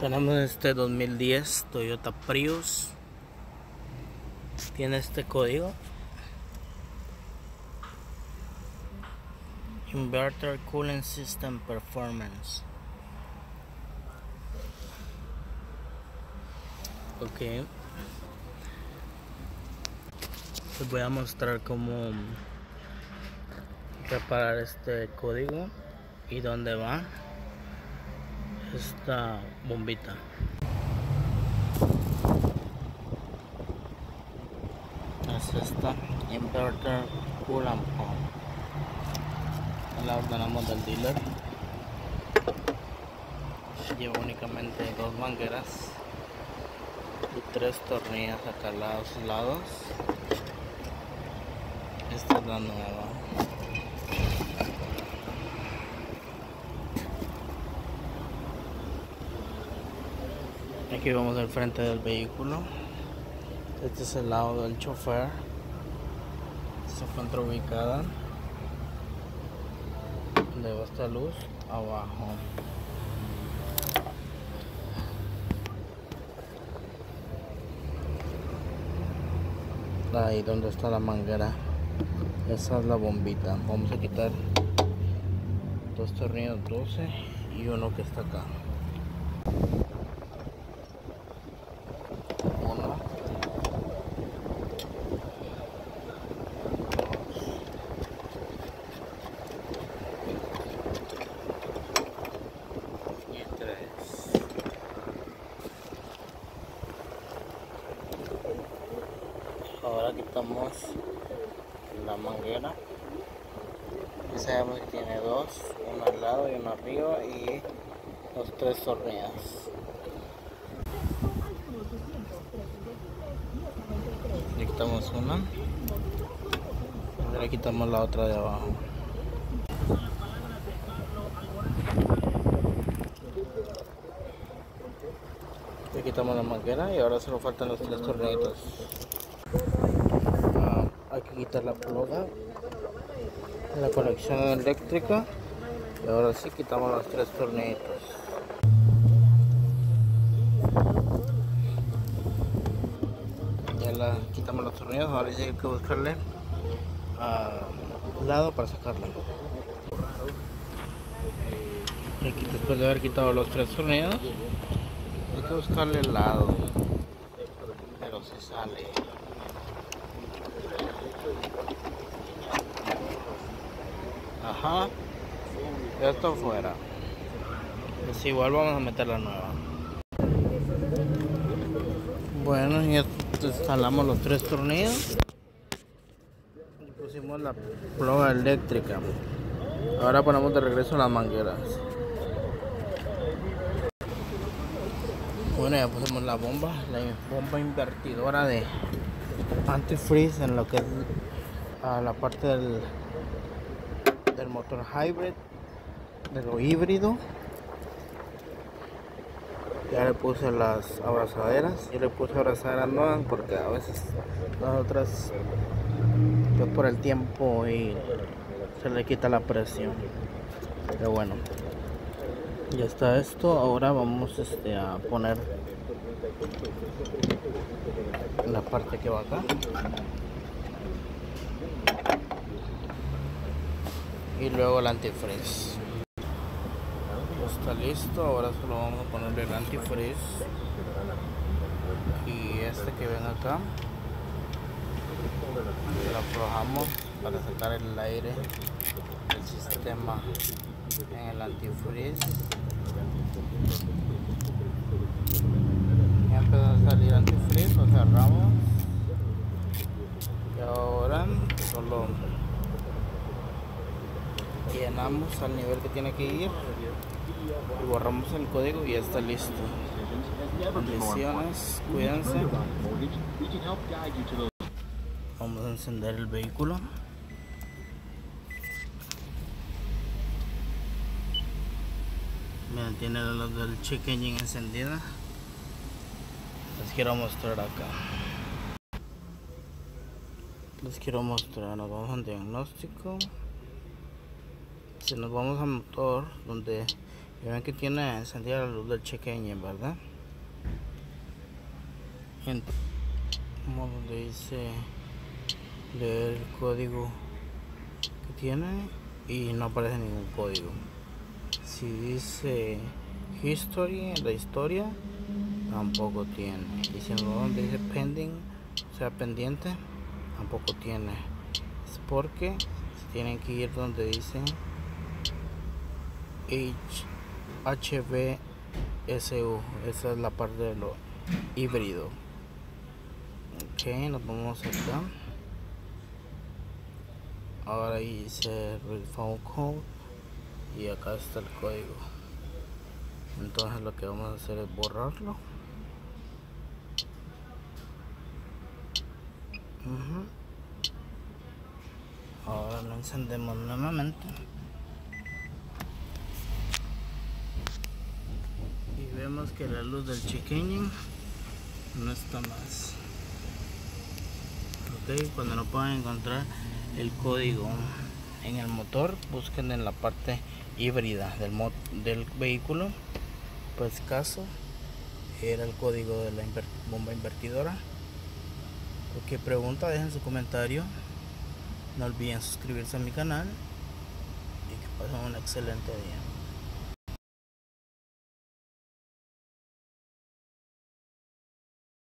Tenemos este 2010 Toyota Prius. Tiene este código. Inverter Cooling System Performance. Ok. Les voy a mostrar cómo reparar este código y dónde va esta bombita. Es esta inverter coolant pump. La ordenamos del dealer. Lleva únicamente dos mangueras y tres tornillas acá a los lados. Esta es la nueva. Aquí vamos al frente del vehículo. Este es el lado del chofer. Se encuentra ubicada donde va esta luz abajo. Ahí donde está la manguera. Esa es la bombita. Vamos a quitar dos tornillos 12 y uno que está acá. Uno. Y tres. Ahora quitamos la manguera. Ya sabemos que tiene dos, uno al lado y uno arriba y los tres tornillos. Le quitamos una. Ahora quitamos la otra de abajo. Le quitamos la manguera y ahora solo faltan los tres tornillos. Ah, quitar la ploga la conexión eléctrica y ahora sí quitamos los tres tornillos ya la quitamos los tornillos ahora sí hay que buscarle al lado para aquí después de haber quitado los tres tornillos hay que buscarle el lado pero se sale Esto fuera. Pues igual vamos a meter la nueva. Bueno, ya instalamos los tres tornillos. Y pusimos la ploga eléctrica. Ahora ponemos de regreso las mangueras. Bueno, ya pusimos la bomba, la bomba invertidora de antifreeze en lo que es a la parte del del motor hybrid de lo híbrido. Ya le puse las abrazaderas. Yo le puse abrazaderas nuevas porque a veces las otras pues por el tiempo y se le quita la presión. Pero bueno ya está esto. Ahora vamos este a poner la parte que va acá y luego el antifreeze. Está listo ahora solo vamos a ponerle el antifreeze. Y este que ven acá lo aflojamos para sacar el aire del sistema en el antifreeze. Ya empezó a salir antifreeze lo cerramos y ahora solo llenamos al nivel que tiene que ir y borramos el código y ya está listo. Bendiciones cuídense. Vamos a encender el vehículo. Miren, tiene la del check engine encendida. Les quiero mostrar acá. Les quiero mostrar nos vamos a diagnóstico si nos vamos al motor donde ven que tiene encendida la luz del engine verdad como donde dice leer el código que tiene y no aparece ningún código. Si dice history la historia tampoco tiene. Y si no donde dice pending o sea pendiente tampoco tiene. Es porque tienen que ir donde dice HVSU esa es la parte de lo híbrido. Ok nos vamos acá. Ahora dice el phone code y acá está el código. Entonces lo que vamos a hacer es borrarlo. Ahora lo encendemos nuevamente y que la luz del chiquiño no está más. Ok cuando no puedan encontrar el código en el motor busquen en la parte híbrida del, del vehículo. Pues caso era el código de la bomba invertidora. Cualquier pregunta dejen su comentario. No olviden suscribirse a mi canal y que pasen un excelente día